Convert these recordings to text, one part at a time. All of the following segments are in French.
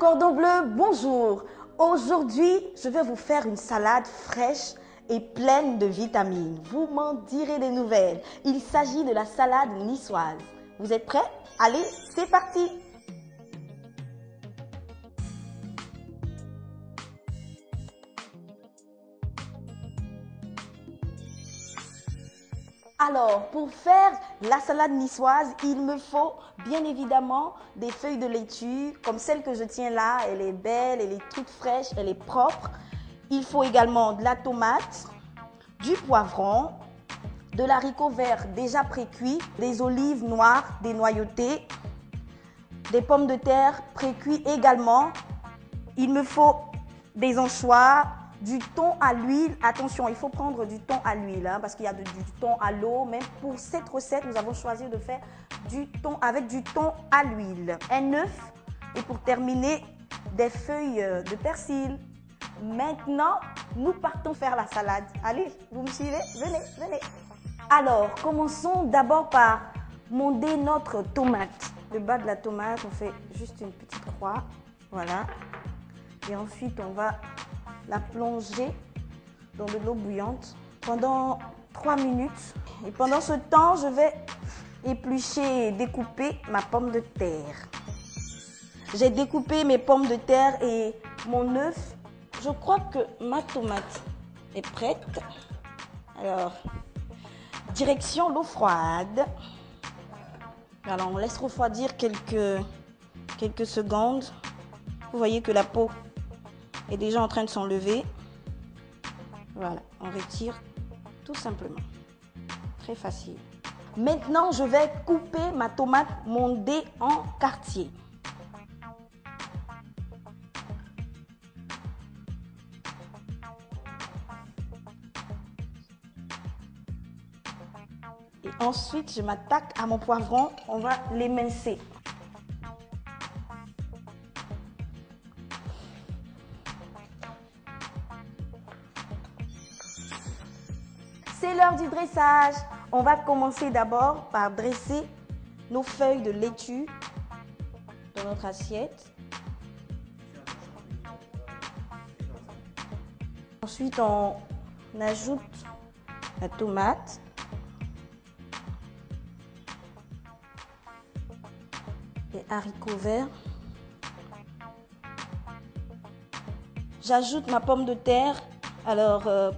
Cordon bleu, bonjour. Aujourd'hui, je vais vous faire une salade fraîche et pleine de vitamines. Vous m'en direz des nouvelles. Il s'agit de la salade niçoise. Vous êtes prêts? Allez, c'est parti Alors, pour faire la salade niçoise, il me faut bien évidemment des feuilles de laitue, comme celle que je tiens là. Elle est belle, elle est toute fraîche, elle est propre. Il faut également de la tomate, du poivron, de l'haricot vert déjà pré-cuit, des olives noires dénoyautées, des pommes de terre pré-cuits également. Il me faut des anchois, du thon à l'huile. Attention, il faut prendre du thon à l'huile hein, parce qu'il y a du thon à l'eau. Mais pour cette recette, nous avons choisi de faire du thon avec du thon à l'huile. Un œuf et pour terminer, des feuilles euh, de persil. Maintenant, nous partons faire la salade. Allez, vous me suivez? Venez, venez. Alors, commençons d'abord par monder notre tomate. Le bas de la tomate, on fait juste une petite croix. Voilà. Et ensuite, on va la plonger dans de l'eau bouillante pendant 3 minutes. Et pendant ce temps, je vais éplucher et découper ma pomme de terre. J'ai découpé mes pommes de terre et mon œuf. Je crois que ma tomate est prête. Alors, direction l'eau froide. Alors, on laisse refroidir quelques, quelques secondes. Vous voyez que la peau est déjà en train de s'enlever. Voilà, on retire tout simplement. Très facile. Maintenant, je vais couper ma tomate mondée en quartier. Et ensuite, je m'attaque à mon poivron. On va l'émincer. C'est l'heure du dressage. On va commencer d'abord par dresser nos feuilles de laitue dans notre assiette. Ensuite, on ajoute la tomate. Les haricots verts. J'ajoute ma pomme de terre. Alors, euh,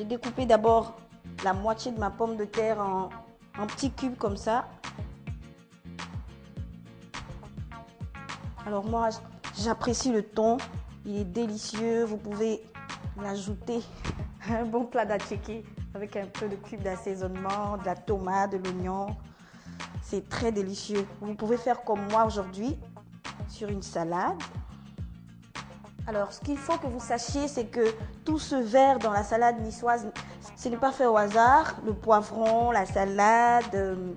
j'ai découpé d'abord la moitié de ma pomme de terre en, petits cubes comme ça. Alors moi, j'apprécie le thon. Il est délicieux. Vous pouvez l'ajouter un bon plat d'atchiki avec un peu de cubes d'assaisonnement, de la tomate, de l'oignon. C'est très délicieux. Vous pouvez faire comme moi aujourd'hui sur une salade. Alors, ce qu'il faut que vous sachiez, c'est que tout ce vert dans la salade niçoise, ce n'est pas fait au hasard. Le poivron, la salade, euh,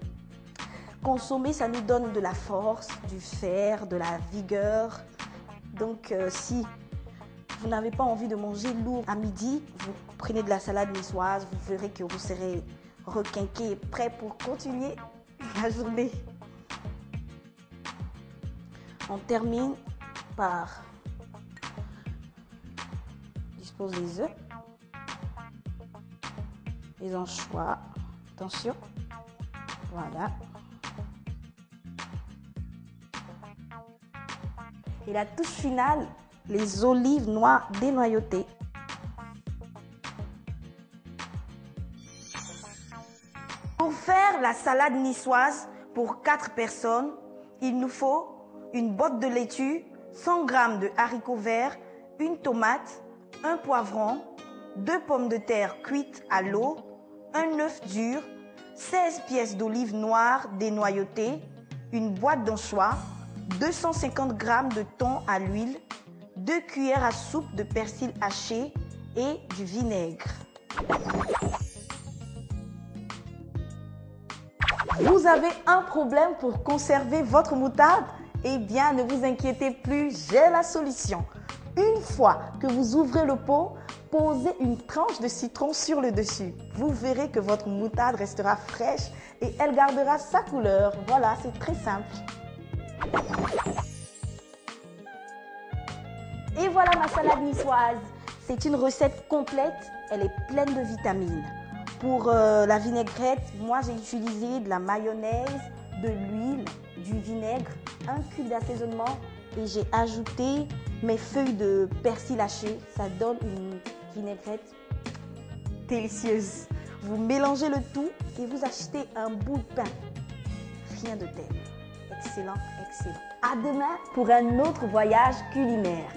consommer, ça nous donne de la force, du fer, de la vigueur. Donc, euh, si vous n'avez pas envie de manger lourd à midi, vous prenez de la salade niçoise, vous verrez que vous serez requinqué prêt pour continuer la journée. On termine par dispose les œufs, les anchois, attention, voilà. Et la touche finale, les olives noires dénoyautées. Pour faire la salade niçoise pour 4 personnes, il nous faut une botte de laitue, 100 g de haricots verts, une tomate, un poivron, deux pommes de terre cuites à l'eau, un œuf dur, 16 pièces d'olive noire dénoyautées, une boîte d'anchois, 250 g de thon à l'huile, deux cuillères à soupe de persil haché et du vinaigre. Vous avez un problème pour conserver votre moutarde? Eh bien, ne vous inquiétez plus, j'ai la solution. Une fois que vous ouvrez le pot, posez une tranche de citron sur le dessus. Vous verrez que votre moutarde restera fraîche et elle gardera sa couleur. Voilà, c'est très simple. Et voilà ma salade niçoise. C'est une recette complète, elle est pleine de vitamines. Pour euh, la vinaigrette, moi j'ai utilisé de la mayonnaise, de l'huile, du vinaigre, un cube d'assaisonnement et j'ai ajouté mes feuilles de persil haché. Ça donne une vinaigrette délicieuse. Vous mélangez le tout et vous achetez un bout de pain. Rien de tel. Excellent, excellent. À demain pour un autre voyage culinaire.